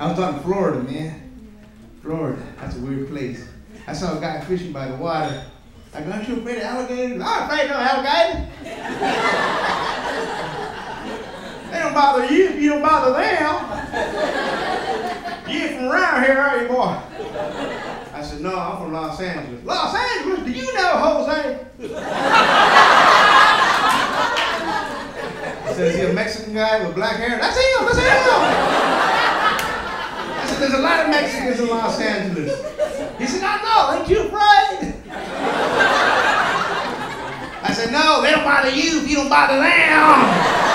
I was talking Florida, man. Florida, that's a weird place. I saw a guy fishing by the water. I go, aren't you afraid of alligators? I'm afraid of alligators. they don't bother you if you don't bother them. You ain't from around here, are you, boy? I said, no, I'm from Los Angeles. Los Angeles? Do you know Jose? Is he a Mexican guy with black hair? That's him, that's him. There's a lot of Mexicans in Los Angeles. He said, I know, ain't you afraid? I said, no, they don't bother you if you don't bother them.